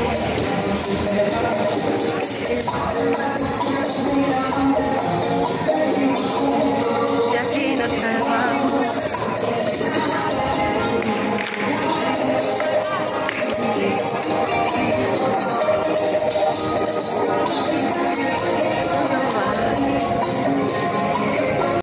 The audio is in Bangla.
I'm not going to be able to Thank you.